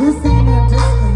for